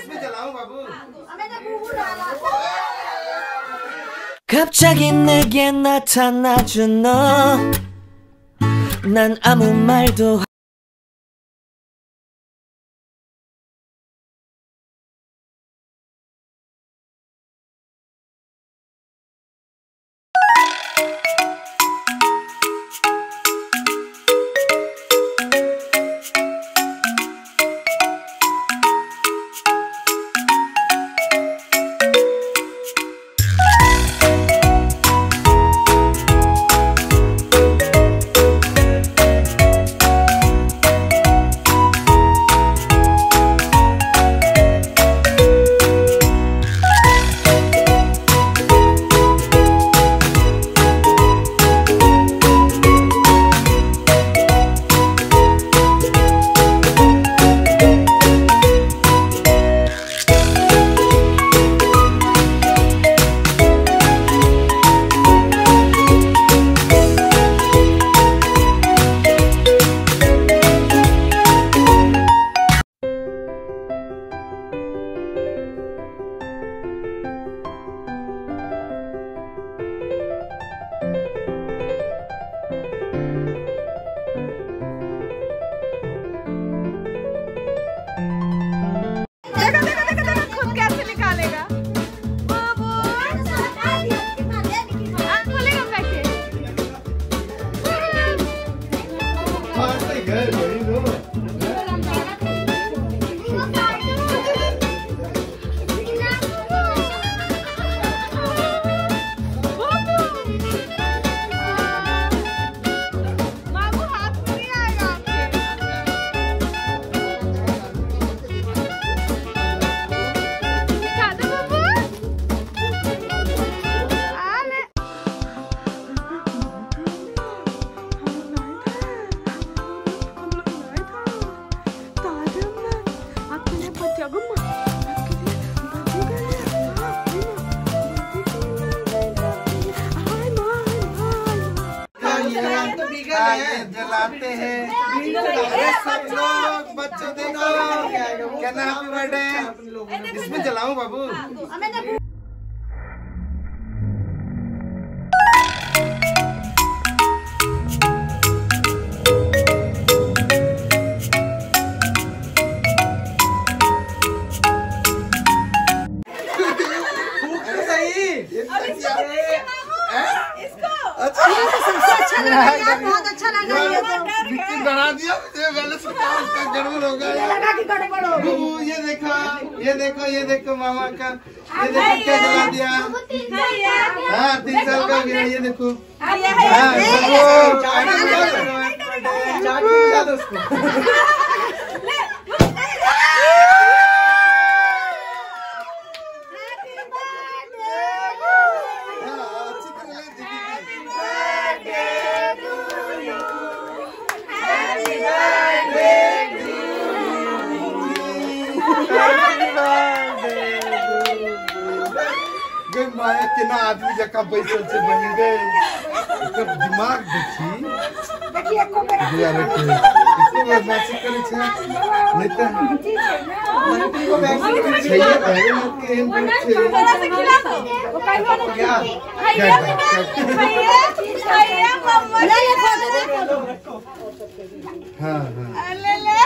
Happy birthday इसमें जलाऊं बाबू 갑자기 내게 나타나준 너. 난 아무 말도 जलाते हैं। सब लोग बच्चों देखो। क्या नाम बर्थडे इसमें जलाऊं बाबू। बिल्कुल दिया मुझे पहले से क्या उसका गड़बड़ हो गया लगा कि गड़बड़ हो बाबू ये देखो ये देखो ये देखो मामा का ये देखो क्या जला दिया हाँ तीन साल का हो गया ये देखो हाँ बुझा दो उसको माया के ना आदमी जका बैसल से बन गए एकर दिमाग देखी? देखिए को मेरा रियलिटी इसको बदमाशी करे छे। नहीं तो छैया पहले मत के हम छे। थोड़ा सा खिला दो वो कहवा नहीं क्या भैया भैया भैया मम्मा ले फ़ोटो दे हाँ हाँ ले ले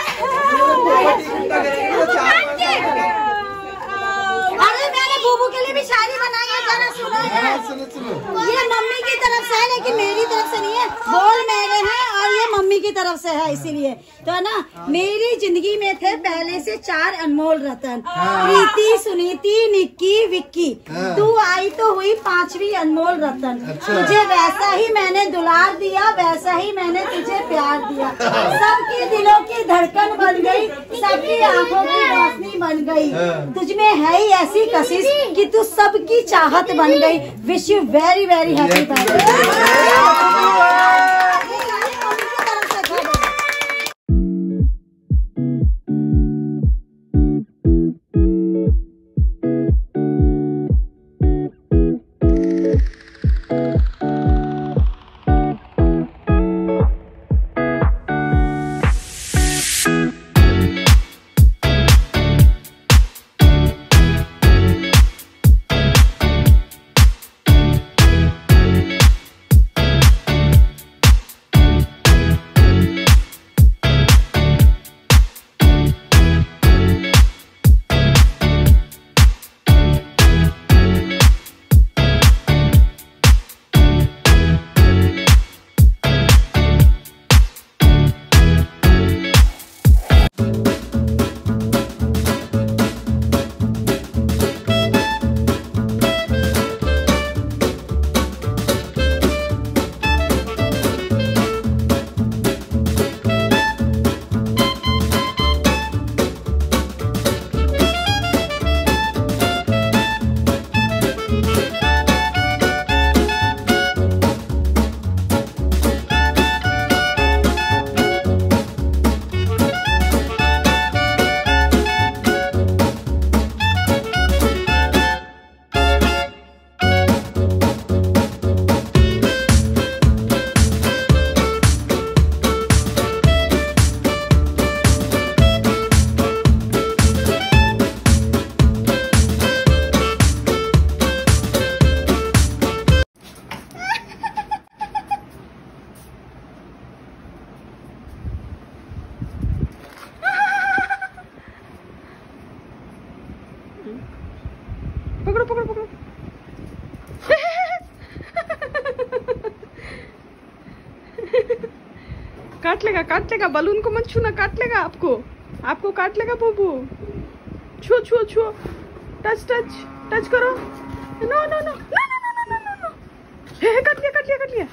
अरे मैंने बूबू के लिए भी शायरी बनाई है जरा सुनो हाँ सुनो सुनो ये मम्मी की तरफ़ से है लेकिन मेरी है बोल मेरे हैं और ये मम्मी की तरफ़ से है इसीलिए। तो है ना मेरी ज़िंदगी में थे पहले से चार अनमोल रतन। प्रीति सुनीति निक्की विक्की। हाँ। तू आई तो हुई पांचवी अनमोल रतन। अच्छा। तुझे वैसा ही मैंने दुलार दिया वैसा ही मैंने तुझे प्यार दिया। सबके दिलों की धड़कन बन गई सबकी आँखों की बन गई। हाँ। तुझ में है ही ऐसी कशिश कि तू सबकी चाहत बन गई। Wish you very very happy birthday काट लेगा काट लेगा बलून को मत छूना काट लेगा आपको। आपको काट लेगा बोबू। छुओ छुओ छुओ। टच टच टच करो। No no no no no no no no no काट लिया काट लिया काट लिया।